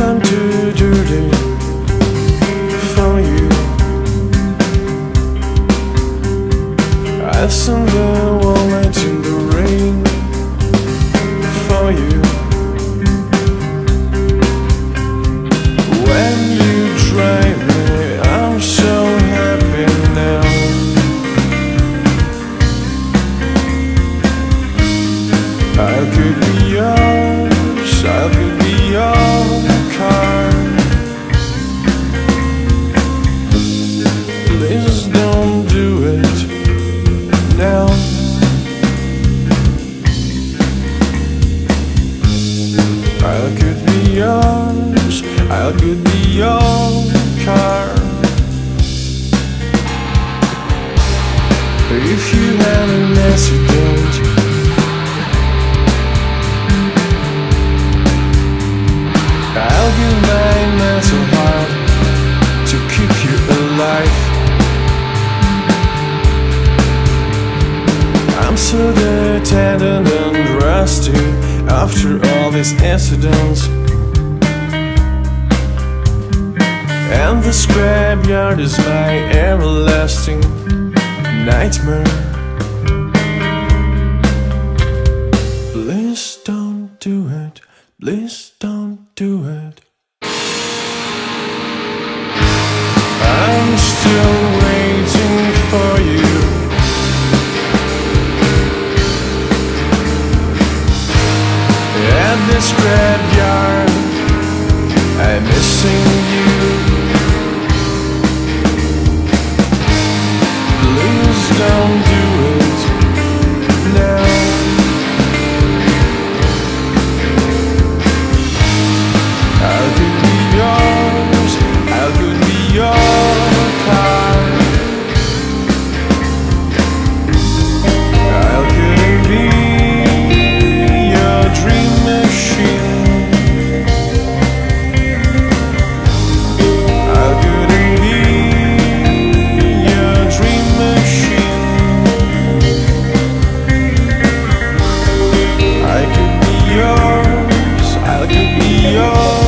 I'm too dirty you. I stand there all night in the rain for you. When you drive me, I'm so happy now. I could now. I could be yours, I could be your car. If you had an accident. shoulder tattered and rusty after all these incidents. And the scrapyard is my everlasting nightmare. Please don't do it, please don't do it. I'm still. yo